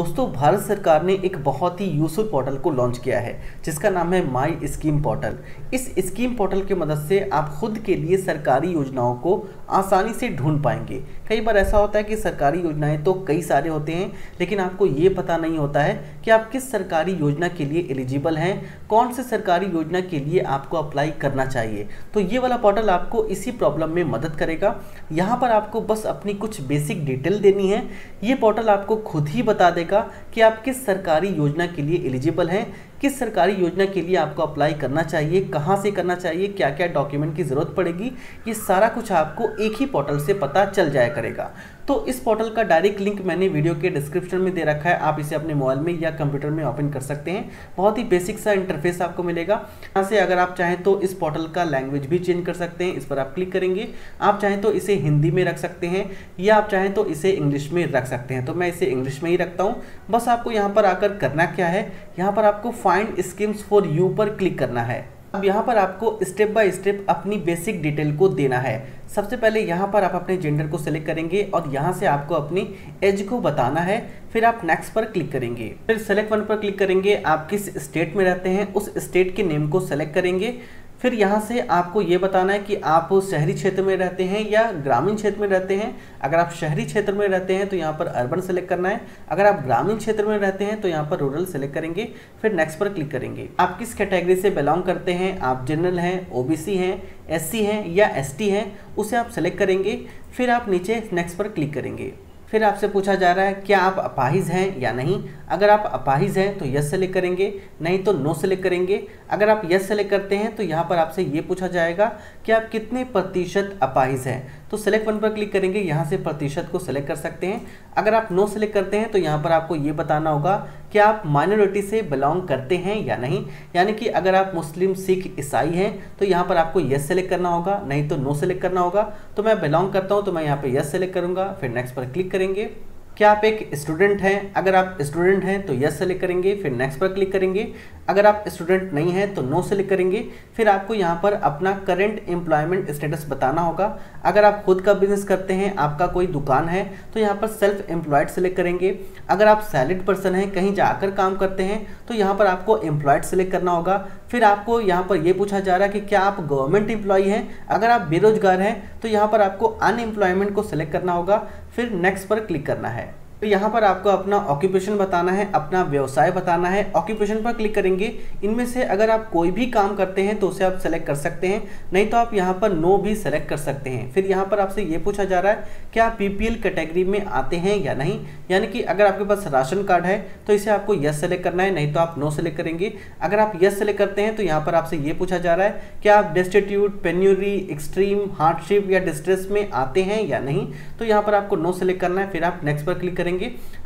दोस्तों, भारत सरकार ने एक बहुत ही यूजफुल पोर्टल को लॉन्च किया है, जिसका नाम है माई स्कीम पोर्टल इस स्कीम पोर्टल की मदद से आप खुद के लिए सरकारी योजनाओं को आसानी से ढूंढ पाएँगे। कई बार ऐसा होता है कि सरकारी योजनाएँ तो कई सारे होते हैं, लेकिन आपको ये पता नहीं होता है कि आप किस सरकारी योजना के लिए एलिजिबल हैं, कौन से सरकारी योजना के लिए आपको अप्लाई करना चाहिए। तो ये वाला पोर्टल आपको इसी प्रॉब्लम में मदद करेगा। यहाँ पर आपको बस अपनी कुछ बेसिक डिटेल देनी है। ये पोर्टल आपको खुद ही बता देगा कि आप किस सरकारी योजना के लिए एलिजिबल हैं। किस सरकारी योजना के लिए आपको अप्लाई करना चाहिए, कहाँ से करना चाहिए क्या क्या डॉक्यूमेंट की ज़रूरत पड़ेगी, ये सारा कुछ आपको एक ही पोर्टल से पता चल जाया करेगा। तो इस पोर्टल का डायरेक्ट लिंक मैंने वीडियो के डिस्क्रिप्शन में दे रखा है, आप इसे अपने मोबाइल में या कंप्यूटर में ओपन कर सकते हैं। बहुत ही बेसिक सा इंटरफेस आपको मिलेगा। यहाँ से अगर आप चाहें तो इस पोर्टल का लैंग्वेज भी चेंज कर सकते हैं, इस पर आप क्लिक करेंगे। आप चाहें तो इसे हिंदी में रख सकते हैं, या आप चाहें तो इसे इंग्लिश में रख सकते हैं। तो मैं इसे इंग्लिश में ही रखता हूँ। बस आपको यहाँ पर आकर करना क्या है, यहाँ पर आपको फाइंड स्कीम्स फॉर यू पर क्लिक करना है। अब यहाँ पर आपको स्टेप बाय स्टेप अपनी बेसिक डिटेल को देना है। सबसे पहले यहाँ पर आप अपने जेंडर को सिलेक्ट करेंगे और यहाँ से आपको अपनी एज को बताना है। फिर आप नेक्स्ट पर क्लिक करेंगे। फिर सेलेक्ट वन पर क्लिक करेंगे। आप किस स्टेट में रहते हैं, उस स्टेट के नेम को सेलेक्ट करेंगे। फिर यहाँ से आपको ये बताना है कि आप शहरी क्षेत्र में रहते हैं या ग्रामीण क्षेत्र में रहते हैं? अगर आप शहरी क्षेत्र में रहते हैं तो यहाँ पर अर्बन सेलेक्ट करना है। अगर आप ग्रामीण क्षेत्र में रहते हैं तो यहाँ पर रूरल सेलेक्ट करेंगे। फिर नेक्स्ट पर क्लिक करेंगे। आप किस कैटेगरी से बिलोंग करते हैं? आप जनरल हैं ओबीसी हैं एससी हैं या एसटी हैं, उसे आप सेलेक्ट करेंगे। फिर आप नीचे नेक्स्ट पर क्लिक करेंगे। फिर आपसे पूछा जा रहा है, क्या आप अपाहिज हैं या नहीं? अगर आप अपाहिज हैं तो यस सेलेक्ट करेंगे, नहीं तो नो सेलेक्ट करेंगे। अगर आप यस सेलेक्ट करते हैं तो यहाँ पर आपसे ये पूछा जाएगा, कि आप कितने प्रतिशत अपाहिज हैं? तो सेलेक्ट वन पर क्लिक करेंगे, यहाँ से प्रतिशत को सेलेक्ट कर सकते हैं। अगर आप नो सेलेक्ट करते हैं तो यहाँ पर आपको ये बताना होगा कि आप माइनॉरिटी से बिलोंग करते हैं या नहीं? यानी कि अगर आप मुस्लिम, सिख, ईसाई हैं तो यहाँ पर आपको यस सेलेक्ट करना होगा, नहीं तो नो सेलेक्ट करना होगा। तो मैं बिलोंग करता हूँ तो मैं यहाँ पर यस सेलेक्ट करूँगा, फिर नेक्स्ट पर क्लिक करेंगे। क्या आप एक स्टूडेंट हैं? अगर आप स्टूडेंट हैं तो यस सेलेक्ट करेंगे, फिर नेक्स्ट पर क्लिक करेंगे। अगर आप स्टूडेंट नहीं हैं तो नो सेलेक्ट करेंगे। फिर आपको यहाँ पर अपना करेंट एम्प्लॉयमेंट स्टेटस बताना होगा। अगर आप खुद का बिज़नेस करते हैं, आपका कोई दुकान है तो यहाँ पर सेल्फ एम्प्लॉयड सेलेक्ट करेंगे। अगर आप सैलिड पर्सन हैं, कहीं जाकर काम करते हैं तो यहाँ पर आपको एम्प्लॉयड सेलेक्ट करना होगा। फिर आपको यहाँ पर ये पूछा जा रहा है कि क्या आप गवर्नमेंट इंप्लॉई हैं? अगर आप बेरोजगार हैं तो यहाँ पर आपको अनएम्प्लॉयमेंट को सिलेक्ट करना होगा, फिर नेक्स्ट पर क्लिक करना है। तो यहाँ पर आपको अपना ऑक्यूपेशन बताना है, अपना व्यवसाय बताना है। ऑक्यूपेशन पर क्लिक करेंगे। इनमें से अगर आप कोई भी काम करते हैं तो उसे आप सेलेक्ट कर सकते हैं। नहीं तो आप यहाँ पर नो भी सेलेक्ट कर सकते हैं। फिर यहाँ पर आपसे ये पूछा जा रहा है कि आप पीपीएल कैटेगरी में आते हैं या नहीं? यानी कि अगर आपके पास राशन कार्ड है तो इसे आपको यस सेलेक्ट करना है, नहीं तो आप नो सेलेक्ट करेंगे। अगर आप यस सेलेक्ट करते हैं तो यहाँ पर आपसे ये पूछा जा रहा है कि आप डेस्टिट्यूट पेन्यूरी एक्सट्रीम हार्डशिप या डिस्ट्रेस में आते हैं या नहीं? तो यहाँ पर आपको नो सेलेक्ट करना है। फिर आप नेक्स्ट पर क्लिक करेंगे।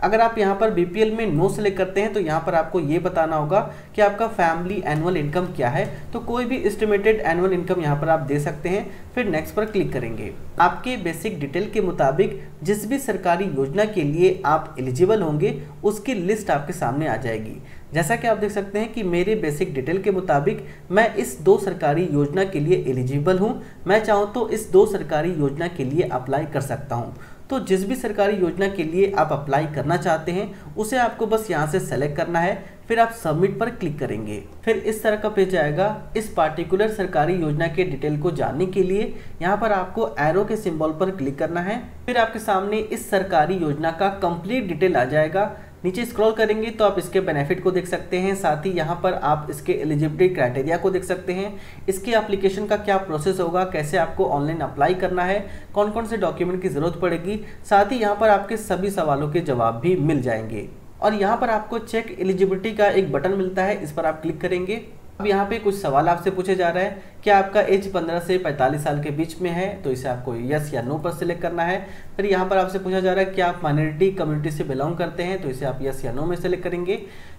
अगर आप यहाँ पर बीपीएल में नो सेलेक्ट करते हैं तो यहाँ पर आपको ये बताना होगा कि आपका फैमिली एनुअल इनकम क्या है। तो कोई भी एस्टिमेटेड एनुअल इनकम यहाँ पर आप दे सकते हैं। फिर नेक्स्ट पर क्लिक करेंगे। आपके बेसिक डिटेल के मुताबिक जिस भी सरकारी योजना के लिए आप एलिजिबल होंगे, उसकी लिस्ट आपके सामने आ जाएगी। जैसा कि आप देख सकते हैं कि मेरे बेसिक डिटेल के मुताबिक मैं इस दो सरकारी योजना के लिए एलिजिबल हूँ। मैं चाहूँ तो इस दो सरकारी योजना के लिए अप्लाई कर सकता हूँ। तो जिस भी सरकारी योजना के लिए आप अप्लाई करना चाहते हैं, उसे आपको बस यहाँ से सेलेक्ट करना है, फिर आप सबमिट पर क्लिक करेंगे। फिर इस तरह का पेज आएगा। इस पार्टिकुलर सरकारी योजना के डिटेल को जानने के लिए यहाँ पर आपको एरो के सिंबल पर क्लिक करना है। फिर आपके सामने इस सरकारी योजना का कंप्लीट डिटेल आ जाएगा। नीचे स्क्रॉल करेंगे तो आप इसके बेनिफिट को देख सकते हैं, साथ ही यहाँ पर आप इसके एलिजिबिलिटी क्राइटेरिया को देख सकते हैं। इसके एप्लीकेशन का क्या प्रोसेस होगा, कैसे आपको ऑनलाइन अप्लाई करना है कौन कौन से डॉक्यूमेंट की ज़रूरत पड़ेगी, साथ ही यहाँ पर आपके सभी सवालों के जवाब भी मिल जाएँगे। और यहाँ पर आपको चेक एलिजिबिलिटी का एक बटन मिलता है, इस पर आप क्लिक करेंगे। अब यहाँ पे कुछ सवाल आपसे पूछे जा रहा है। कि आपका एज 15 से 45 साल के बीच में है? तो इसे आपको यस या नो पर सिलेक्ट करना है। फिर यहाँ पर आपसे पूछा जा रहा है कि आप माइनॉरिटी कम्युनिटी से बिलोंग करते हैं? तो इसे आप यस या नो में सेलेक्ट करेंगे।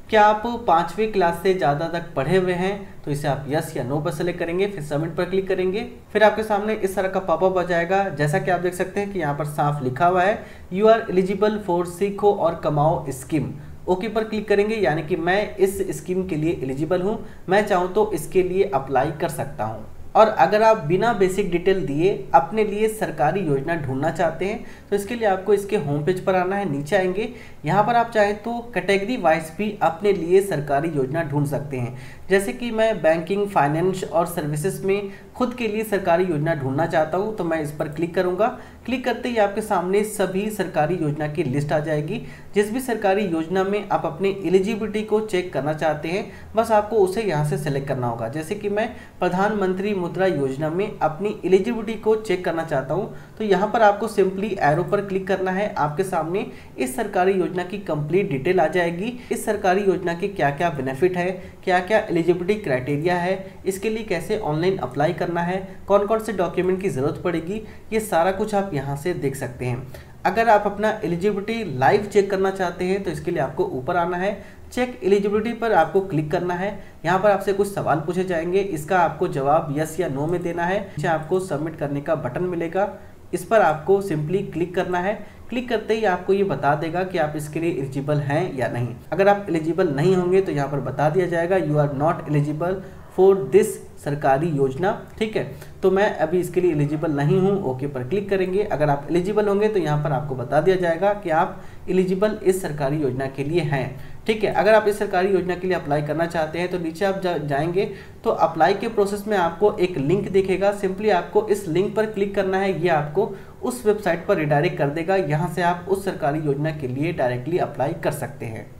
क्या आप पाँचवीं क्लास से ज़्यादा तक पढ़े हुए हैं? तो इसे आप यस या नो पर सेलेक्ट करेंगे। फिर सबमिट पर क्लिक करेंगे। फिर आपके सामने इस तरह का पॉपअप आ जाएगा। जैसा कि आप देख सकते हैं कि यहाँ पर साफ़ लिखा हुआ है यू आर एलिजिबल फॉर सीखो और कमाओ स्कीम। ओके पर क्लिक करेंगे, यानी कि मैं इस स्कीम के लिए एलिजिबल हूँ। मैं चाहूँ तो इसके लिए अप्लाई कर सकता हूँ। और अगर आप बिना बेसिक डिटेल दिए अपने लिए सरकारी योजना ढूंढना चाहते हैं तो इसके लिए आपको इसके होम पेज पर आना है, नीचे आएँगे। यहाँ पर आप चाहें तो कैटेगरी वाइज भी अपने लिए सरकारी योजना ढूंढ सकते हैं। जैसे कि मैं बैंकिंग, फाइनेंस और सर्विसेज़ में खुद के लिए सरकारी योजना ढूंढना चाहता हूँ तो मैं इस पर क्लिक करूँगा। क्लिक करते ही आपके सामने सभी सरकारी योजना की लिस्ट आ जाएगी। जिस भी सरकारी योजना में आप अपनी एलिजिबिलिटी को चेक करना चाहते हैं, बस आपको उसे यहाँ से सेलेक्ट करना होगा। जैसे कि मैं प्रधानमंत्री मुद्रा योजना में अपनी एलिजिबिलिटी को चेक करना चाहता हूँ तो यहाँ पर आपको सिंपली एरो पर क्लिक करना है। आपके सामने इस सरकारी योजना की कंप्लीट डिटेल आ जाएगी। इस सरकारी योजना के क्या क्या बेनिफिट है क्या क्या एलिजिबिलिटी क्राइटेरिया है, इसके लिए कैसे ऑनलाइन अप्लाई करना है कौन कौन से डॉक्यूमेंट की ज़रूरत पड़ेगी, ये सारा कुछ आप यहाँ से देख सकते हैं। अगर आप अपना एलिजिबिलिटी लाइव चेक करना चाहते हैं तो इसके लिए आपको ऊपर आना है। चेक एलिजिबिलिटी पर आपको क्लिक करना है। यहाँ पर आपसे कुछ सवाल पूछे जाएँगे। इसका आपको जवाब यस या नो में देना है। नीचे आपको सबमिट करने का बटन मिलेगा। इस पर आपको सिंपली क्लिक करना है। क्लिक करते ही आपको ये बता देगा कि आप इसके लिए एलिजिबल हैं या नहीं। अगर आप एलिजिबल नहीं होंगे तो यहाँ पर बता दिया जाएगा you are not eligible for this सरकारी योजना ठीक है? तो मैं अभी इसके लिए एलिजिबल नहीं हूँ ओके पर क्लिक करेंगे। अगर आप एलिजिबल होंगे तो यहाँ पर आपको बता दिया जाएगा कि आप एलिजिबल इस सरकारी योजना के लिए हैं ठीक है? अगर आप इस सरकारी योजना के लिए अप्लाई करना चाहते हैं तो नीचे आप जा, जाएँगे तो अप्लाई के प्रोसेस में आपको एक लिंक दिखेगा। सिंपली आपको इस लिंक पर क्लिक करना है ये आपको उस वेबसाइट पर रिडायरेक्ट कर देगा। यहाँ से आप उस सरकारी योजना के लिए डायरेक्टली अप्लाई कर सकते हैं।